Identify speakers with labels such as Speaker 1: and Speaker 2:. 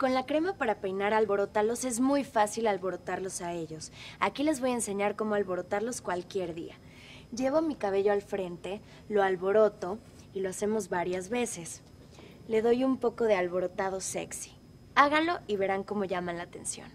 Speaker 1: Con la crema para peinar alborotalos es muy fácil alborotarlos a ellos. Aquí les voy a enseñar cómo alborotarlos cualquier día. Llevo mi cabello al frente, lo alboroto y lo hacemos varias veces. Le doy un poco de alborotado sexy. Háganlo y verán cómo llaman la atención.